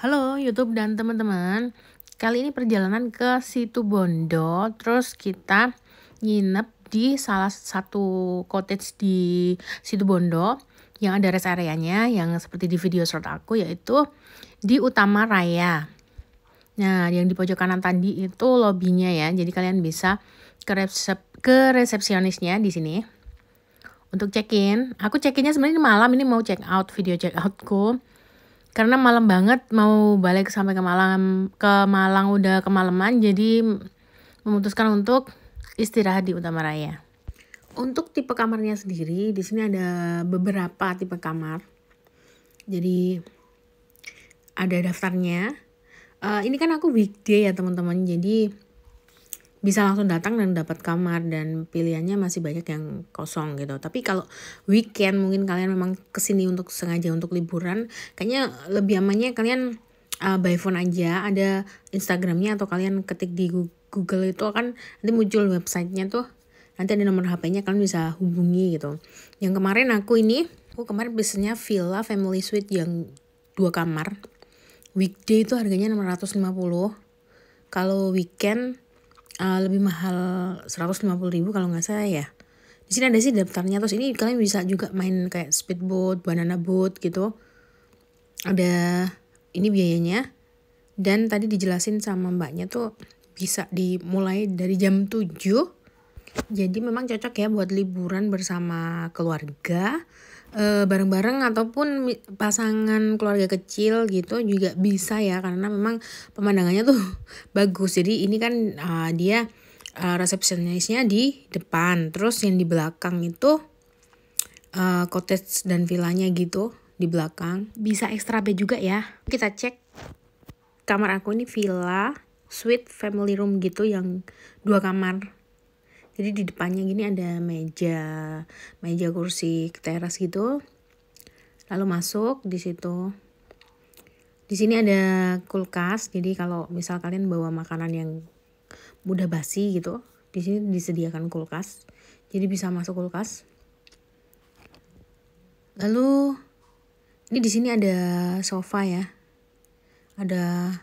Halo YouTube dan teman-teman. Kali ini perjalanan ke situ Bondo, terus kita nginep di salah satu cottage di situ Bondo yang ada rest areanya yang seperti di video short aku yaitu di Utama Raya. Nah, yang di pojok kanan tadi itu lobbynya ya. Jadi kalian bisa ke resep ke resepsionisnya di sini untuk check-in. Aku check-innya sebenarnya malam ini mau check out video check outku karena malam banget mau balik sampai ke Malang ke Malang udah kemalaman jadi memutuskan untuk istirahat di Utama Raya. Untuk tipe kamarnya sendiri di sini ada beberapa tipe kamar. Jadi ada daftarnya. Uh, ini kan aku weekday ya teman-teman. Jadi bisa langsung datang dan dapat kamar dan pilihannya masih banyak yang kosong gitu. Tapi kalau weekend mungkin kalian memang ke sini untuk sengaja untuk liburan, kayaknya lebih amannya kalian uh, by phone aja. Ada Instagramnya atau kalian ketik di Google itu akan nanti muncul websitenya tuh. Nanti ada nomor HP-nya kalian bisa hubungi gitu. Yang kemarin aku ini, aku kemarin biasanya villa family suite yang dua kamar. Weekday itu harganya 650. Kalau weekend uh, lebih mahal 150 ribu kalau nggak salah ya. Di sini ada sih daftarnya. Terus ini kalian bisa juga main kayak speedboat banana boat gitu. Ada ini biayanya. Dan tadi dijelasin sama mbaknya tuh bisa dimulai dari jam 7 jadi memang cocok ya buat liburan bersama keluarga bareng bareng-bareng ataupun pasangan keluarga kecil gitu juga bisa ya karena memang pemandangannya tuh bagus. Jadi ini kan uh, dia uh, resepsionisnya di depan. Terus yang di belakang itu uh, cottage dan villanya gitu di belakang. Bisa ekstra bed juga ya. Kita cek kamar aku ini villa suite family room gitu yang dua kamar jadi di depannya gini ada meja meja kursi teras gitu. Lalu masuk di situ. Di sini ada kulkas. Jadi kalau misal kalian bawa makanan yang mudah basi gitu di sini disediakan kulkas. Jadi bisa masuk kulkas. Lalu ini di sini ada sofa ya. Ada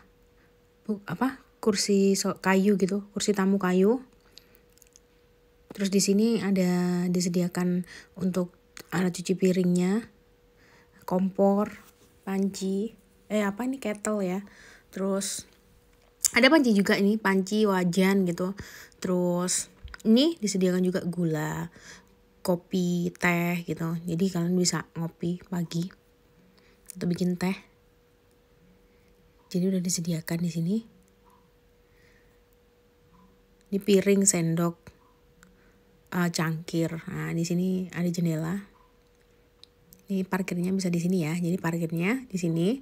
apa kursi kayu gitu kursi tamu kayu Terus di sini ada disediakan untuk alat cuci piringnya, kompor, panci, eh apa ini kettle ya. Terus ada panci juga ini, panci wajan gitu. Terus ini disediakan juga gula, kopi, teh gitu. Jadi kalian bisa ngopi pagi atau bikin teh. Jadi udah disediakan di sini. Ini piring, sendok, uh, cangkir. Nah, di sini ada jendela. Ini parkirnya bisa di sini ya. Jadi parkirnya di sini.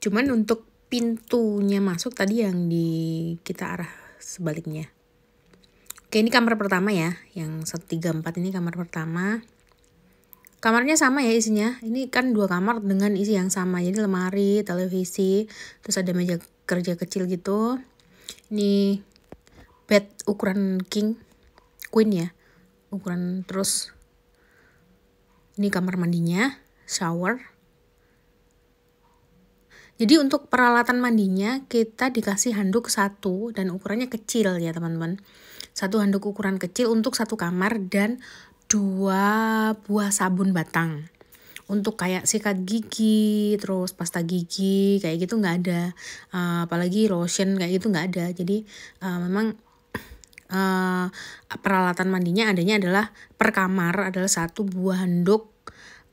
Cuman untuk pintunya masuk tadi yang di kita arah sebaliknya. Oke, ini kamar pertama ya. Yang 134 ini kamar pertama. Kamarnya sama ya isinya. Ini kan dua kamar dengan isi yang sama. Jadi lemari, televisi, terus ada meja kerja kecil gitu. Ini bed ukuran king queen ya ukuran terus. Ini kamar mandinya shower. Jadi untuk peralatan mandinya kita dikasih handuk satu dan ukurannya kecil ya teman-teman. Satu handuk ukuran kecil untuk satu kamar dan dua buah sabun batang. Untuk kayak sikat gigi terus pasta gigi kayak gitu nggak ada. Uh, apalagi lotion kayak gitu nggak ada. Jadi uh, memang uh, peralatan mandinya adanya adalah per kamar adalah satu buah handuk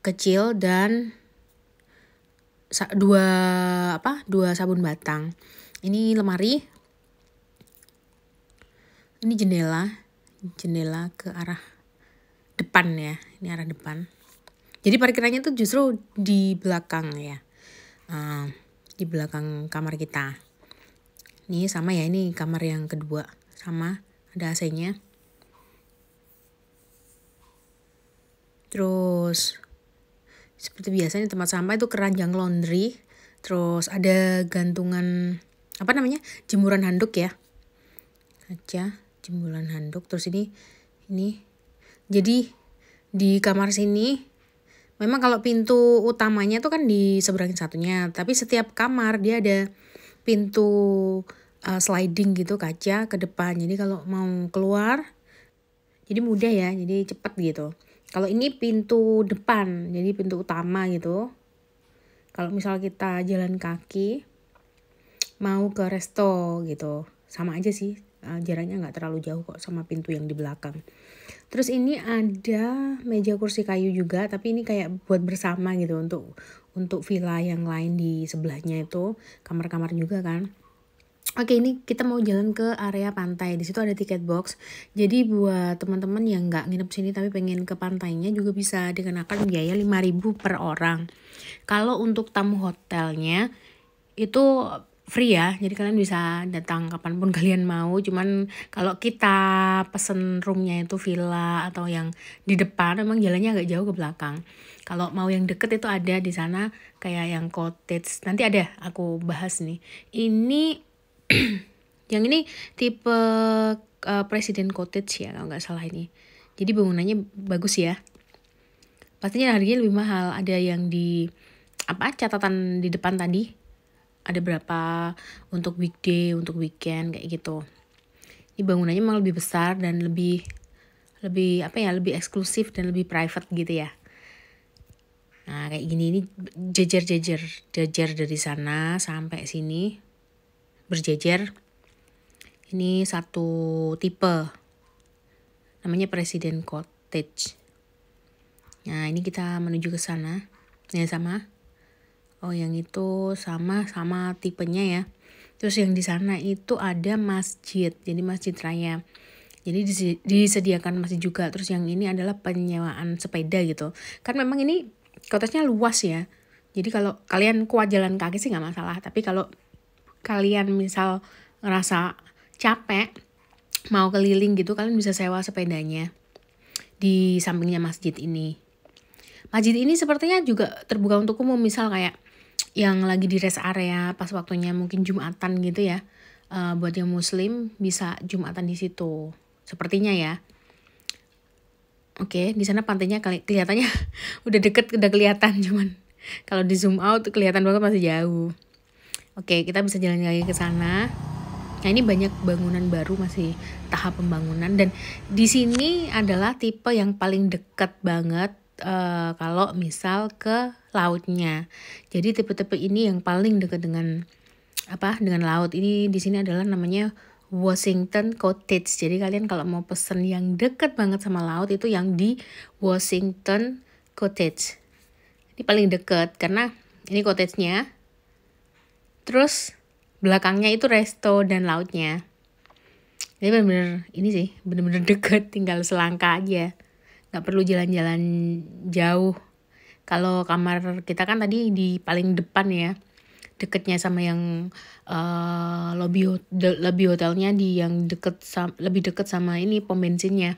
kecil dan dua apa dua sabun batang. Ini lemari. Ini jendela jendela ke arah depan ya ini arah depan. Jadi parkirannya tuh justru di belakang ya uh, di belakang kamar kita. Ini sama ya ini kamar yang kedua sama ada AC-nya. Terus seperti biasanya tempat sampah itu keranjang laundry. Terus ada gantungan apa namanya? jemuran handuk ya. Aja jemuran handuk. Terus ini ini jadi di kamar sini memang kalau pintu utamanya tuh kan di seberang satunya tapi setiap kamar dia ada pintu uh, sliding gitu kaca ke depan. Jadi kalau mau keluar jadi mudah ya jadi cepet gitu. Kalau ini pintu depan jadi pintu utama gitu. Kalau misal kita jalan kaki mau ke resto gitu. Sama aja sih uh, jaraknya nggak terlalu jauh kok sama pintu yang di belakang. Terus ini ada meja kursi kayu juga tapi ini kayak buat bersama gitu untuk untuk villa yang lain di sebelahnya itu. Kamar-kamar juga kan Oke ini kita mau jalan ke area pantai. Di situ ada tiket box. Jadi buat teman-teman yang nggak nginep sini tapi pengen ke pantainya juga bisa dikenakan biaya 5000 per orang. Kalau untuk tamu hotelnya itu free ya jadi kalian bisa datang kapan pun kalian mau cuman kalau kita pesen roomnya itu villa atau yang di depan memang jalannya agak jauh ke belakang kalau mau yang deket itu ada di sana kayak yang cottage nanti ada aku bahas nih ini yang ini tipe uh, presiden cottage ya kalau nggak salah ini. Jadi bangunannya bagus ya. Pastinya harganya lebih mahal. Ada yang di apa catatan di depan tadi. Ada berapa untuk weekday untuk weekend kayak gitu. Ini bangunannya memang lebih besar dan lebih lebih apa ya lebih eksklusif dan lebih private gitu ya. Nah kayak gini ini jejer-jejer jejer dari sana sampai sini berjejer. Ini satu tipe. Namanya Presiden Cottage. Nah ini kita menuju ke sana. Ya sama. Oh yang itu sama sama tipenya ya. Terus yang di sana itu ada masjid jadi masjid raya. Jadi disediakan masjid juga. Terus yang ini adalah penyewaan sepeda gitu. Kan memang ini kotanya luas ya. Jadi kalau kalian kuat jalan kaki sih nggak masalah. Tapi kalau kalian misal ngerasa capek mau keliling gitu kalian bisa sewa sepedanya di sampingnya masjid ini. Masjid ini sepertinya juga terbuka untuk umum misal kayak yang lagi di rest area pas waktunya mungkin jumatan gitu ya. Uh, buat yang muslim bisa jumatan di situ. Sepertinya ya. Oke di sana pantainya kali kelihatannya udah deket udah kelihatan cuman kalau di zoom out kelihatan banget masih jauh oke kita bisa jalan lagi ke sana Nah ini banyak bangunan baru masih tahap pembangunan dan di sini adalah tipe yang paling dekat banget uh, kalau misal ke lautnya. Jadi tipe-tipe ini yang paling dekat dengan apa? Dengan laut. Ini di sini adalah namanya Washington Cottage. Jadi kalian kalau mau pesen yang dekat banget sama laut itu yang di Washington Cottage. Ini paling dekat karena ini cottage-nya. Terus belakangnya itu resto dan lautnya. Jadi bener-bener ini sih bener-bener deket tinggal selangkah aja. Nggak perlu jalan-jalan jauh. Kalau kamar kita kan tadi di paling depan ya deketnya sama yang uh, lobby lobby hotelnya di yang deket lebih deket sama ini pom bensinnya.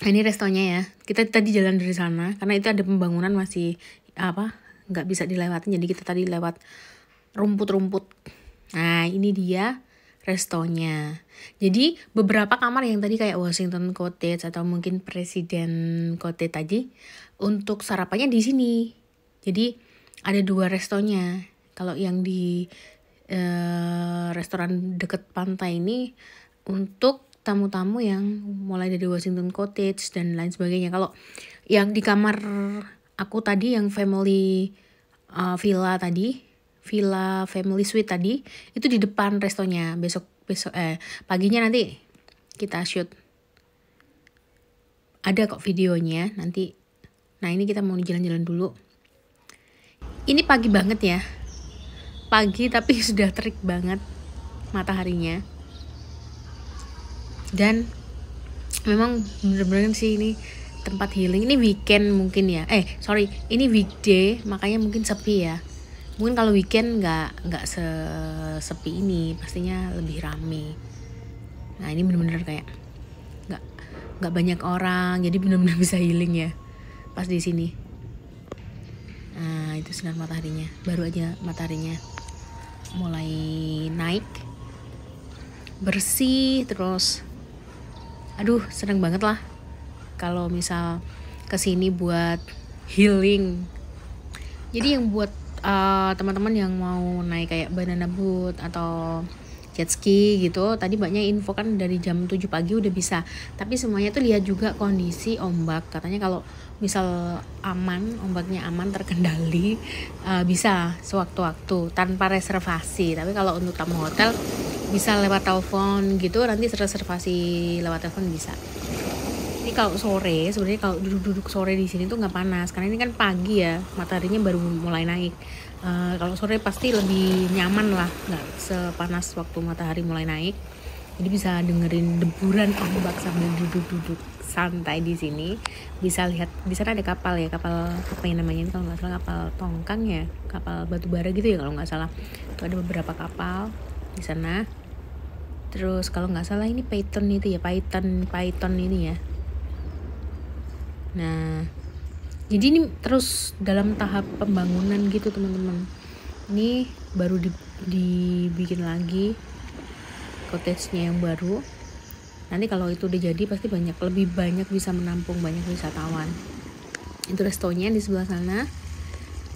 Ini restonya ya. Kita tadi jalan dari sana karena itu ada pembangunan masih apa nggak bisa dilewatin jadi kita tadi lewat rumput-rumput nah ini dia restonya. Jadi beberapa kamar yang tadi kayak Washington Cottage atau mungkin Presiden Cottage tadi untuk sarapannya di sini. Jadi ada dua restonya. Kalau yang di uh, restoran deket pantai ini untuk tamu-tamu yang mulai dari Washington Cottage dan lain sebagainya. Kalau yang di kamar aku tadi yang family uh, villa tadi villa family suite tadi itu di depan restonya. Besok besok eh paginya nanti kita shoot. Ada kok videonya nanti nah ini kita mau jalan-jalan dulu. Ini pagi banget ya. Pagi tapi sudah terik banget mataharinya. Dan memang bener-bener sih ini tempat healing. Ini weekend mungkin ya. Eh sorry ini weekday makanya mungkin sepi ya. Mungkin kalau weekend nggak nggak sesepi ini pastinya lebih rame. Nah ini bener-bener kayak nggak nggak banyak orang jadi bener-bener bisa healing ya pas di sini. Nah itu sinar mataharinya. Baru aja mataharinya mulai naik bersih terus. Aduh seneng banget lah kalau misal ke sini buat healing. Jadi yang buat uh, teman-teman yang mau naik kayak banana boat atau jet ski gitu tadi banyak info kan dari jam 7 pagi udah bisa. Tapi semuanya tuh lihat juga kondisi ombak. Katanya kalau misal aman ombaknya aman terkendali uh, bisa sewaktu-waktu tanpa reservasi. Tapi kalau untuk tamu hotel bisa lewat telepon gitu nanti reservasi lewat telepon bisa ini kalau sore sebenarnya kalau duduk-duduk sore di sini tuh nggak panas. Karena ini kan pagi ya mataharinya baru mulai naik. Uh, kalau sore pasti lebih nyaman lah nggak sepanas waktu matahari mulai naik. Jadi bisa dengerin deburan ombak sambil duduk-duduk santai di sini. Bisa lihat di sana ada kapal ya kapal apa yang namanya ini kalau nggak salah kapal tongkang ya kapal batu bara gitu ya kalau nggak salah. Itu ada beberapa kapal di sana. Terus kalau nggak salah ini Python itu ya Python Python ini ya nah jadi ini terus dalam tahap pembangunan gitu teman-teman. Ini baru di, dibikin lagi cottage-nya yang baru. Nanti kalau itu udah jadi pasti banyak lebih banyak bisa menampung banyak wisatawan. Itu restonya di sebelah sana.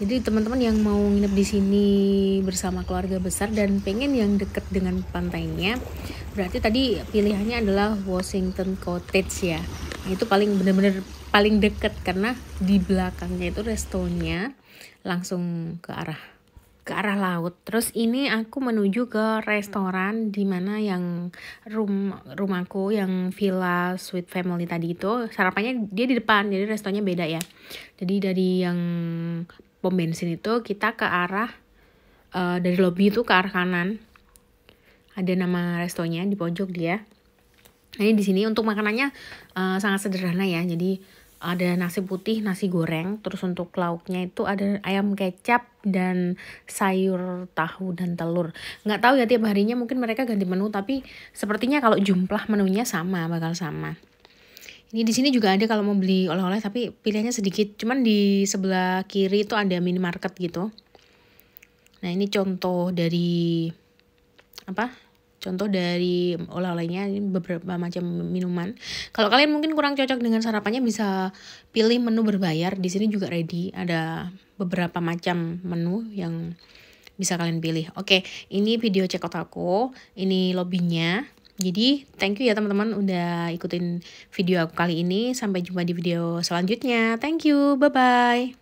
Jadi teman-teman yang mau nginep di sini bersama keluarga besar dan pengen yang deket dengan pantainya berarti tadi pilihannya adalah Washington Cottage ya. Itu paling bener-bener paling deket karena di belakangnya itu restonya langsung ke arah ke arah laut. Terus ini aku menuju ke restoran di mana yang room rumahku yang villa sweet family tadi itu sarapannya dia di depan jadi restonya beda ya. Jadi dari yang pom bensin itu kita ke arah uh, dari lobby itu ke arah kanan. Ada nama restonya di pojok dia. Ini di sini untuk makanannya uh, sangat sederhana ya. Jadi ada nasi putih, nasi goreng, terus untuk lauknya itu ada ayam kecap dan sayur tahu dan telur. Nggak tahu ya tiap harinya mungkin mereka ganti menu, tapi sepertinya kalau jumlah menunya sama, bakal sama. Ini di sini juga ada kalau mau beli oleh-oleh, tapi pilihannya sedikit. Cuman di sebelah kiri itu ada minimarket gitu. Nah ini contoh dari apa? Contoh dari oleh-olehnya beberapa macam minuman. Kalau kalian mungkin kurang cocok dengan sarapannya bisa pilih menu berbayar. Di sini juga ready ada beberapa macam menu yang bisa kalian pilih. Oke, ini video check out aku. Ini lobbynya. Jadi, thank you ya teman-teman udah ikutin video aku kali ini. Sampai jumpa di video selanjutnya. Thank you. Bye-bye.